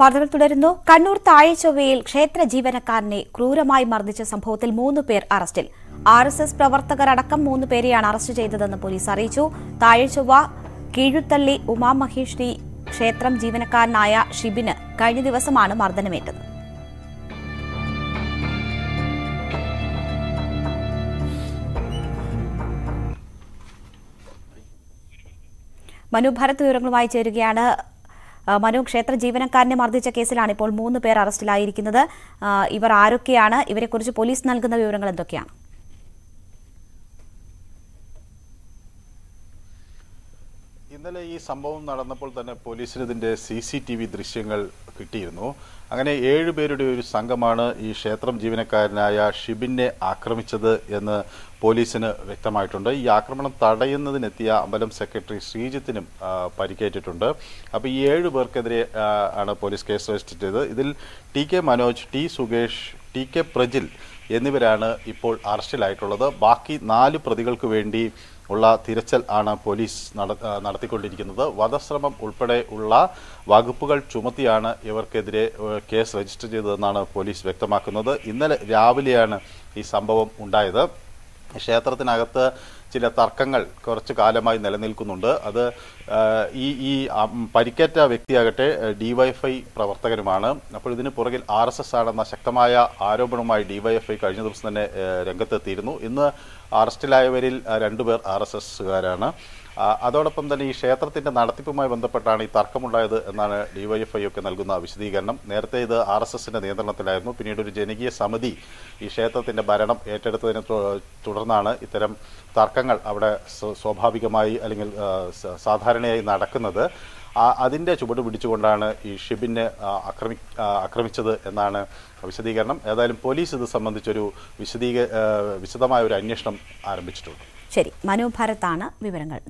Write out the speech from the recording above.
വാർത്തകൾ തുടരുന്നു. കണ്ണൂർ താഴെച്ചൊവ്വയിൽ ക്ഷേത്ര ജീവനക്കാരനെ ക്രൂരമായി മർദ്ദിച്ച സംഭവത്തിൽ മൂന്ന് പേർ അറസ്റ്റിൽ. ആർ എസ് എസ് പ്രവർത്തകരടക്കം മൂന്ന് പേരെയാണ് അറസ്റ്റ് ചെയ്തതെന്ന് പോലീസ് അറിയിച്ചു. താഴെച്ചൊവ്വ കീഴുത്തള്ളി ഉമാമഹേശ്വരി ക്ഷേത്രം ജീവനക്കാരനായ ഷിബിന് കഴിഞ്ഞ ദിവസമാണ് മർദ്ദനമേറ്റത്. മനു ഭരത് വിവരങ്ങളുമായി ചേരുകയാണ്. മനു ക്ഷേത്ര ജീവനക്കാരനെ മർദ്ദിച്ച കേസിലാണ് ഇപ്പോൾ മൂന്ന് പേർ അറസ്റ്റിലായിരിക്കുന്നത്. ഇവർ ആരൊക്കെയാണ്? ഇവരെക്കുറിച്ച് പോലീസ് നൽകുന്ന വിവരങ്ങൾ എന്തൊക്കെയാണ്? ഇന്നലെ ഈ സംഭവം നടന്നപ്പോൾ തന്നെ പോലീസിന് ഇതിന്റെ സി സി ടി വി ദൃശ്യങ്ങൾ കിട്ടിയിരുന്നു. അങ്ങനെ ഏഴ് പേരുടെ ഒരു സംഘമാണ് ഈ ക്ഷേത്രം ജീവനക്കാരനായ ഷിബിനെ ആക്രമിച്ചത് എന്ന് പോലീസിന് വ്യക്തമായിട്ടുണ്ട്. ഈ ആക്രമണം തടയുന്നതിനെത്തിയ അമ്പലം സെക്രട്ടറി ശ്രീജിത്തിനും പരിക്കേറ്റിട്ടുണ്ട്. അപ്പോൾ ഈ ഏഴു പേർക്കെതിരെ ആണ് പോലീസ് കേസ് രജിസ്റ്റർ ചെയ്തത്. ഇതിൽ T K Manoj T Sukesh T K Prajil എന്നിവരാണ് ഇപ്പോൾ അറസ്റ്റിലായിട്ടുള്ളത്. ബാക്കി നാല് പ്രതികൾക്ക് വേണ്ടി ഉള്ള തിരച്ചൽ ആണ് പോലീസ് നട- നടത്തിക്കൊണ്ടിരിക്കുന്നത്. വധശ്രമം ഉൾപ്പെടെ ഉള്ള വകുപ്പുകൾ ചുമത്തിയാണ് ഇവർക്കെതിരെ കേസ് രജിസ്റ്റർ ചെയ്തതെന്നാണ് പോലീസ് വ്യക്തമാക്കുന്നത്. ഇന്നലെ രാവിലെയാണ് ഈ സംഭവം ഉണ്ടായത്. ക്ഷേത്രത്തിനകത്ത് ചില തർക്കങ്ങൾ കുറച്ചു കാലമായി നിലനിൽക്കുന്നുണ്ട്. അത് ഈ ഈ പരിക്കേറ്റ വ്യക്തിയാകട്ടെ ഡിവൈഎഫ്ഐ പ്രവർത്തകനുമാണ്. അപ്പോൾ ഇതിന് പുറകിൽ ആർ എസ് എസ് ആണെന്ന ശക്തമായ ആരോപണവുമായി ഡിവൈഎഫ്ഐ കഴിഞ്ഞ ദിവസം തന്നെ രംഗത്തെത്തിയിരുന്നു. ഇന്ന് അറസ്റ്റിലായവരിൽ രണ്ടുപേർ ആർ എസ് എസ്സുകാരാണ്. അതോടൊപ്പം തന്നെ ഈ ക്ഷേത്രത്തിന്റെ നടത്തിപ്പുമായി ബന്ധപ്പെട്ടാണ് ഈ തർക്കമുണ്ടായത് എന്നാണ് ഡിവൈഎഫ്ഐ ഒക്കെ നൽകുന്ന വിശദീകരണം. നേരത്തെ ഇത് ആർ എസ് എസിന്റെ നിയന്ത്രണത്തിലായിരുന്നു. പിന്നീട് ഒരു ജനകീയ സമിതി ഈ ക്ഷേത്രത്തിന്റെ ഭരണം ഏറ്റെടുത്തതിനെ തുടർന്നാണ് ഇത്തരം തർക്കങ്ങൾ അവിടെ സ്വാഭാവികമായി അല്ലെങ്കിൽ സാധാരണയായി നടക്കുന്നത് അതിന്റെ ചുവട് പിടിച്ചുകൊണ്ടാണ് ഈ ഷിബിനെ ആക്രമി ആക്രമിച്ചത് എന്നാണ് വിശദീകരണം. ഏതായാലും പോലീസ് ഇത് സംബന്ധിച്ചൊരു വിശദീക വിശദമായ ഒരു അന്വേഷണം ആരംഭിച്ചിട്ടുണ്ട്. ശരി. മനു ഭരത്താണ് വിവരങ്ങൾ.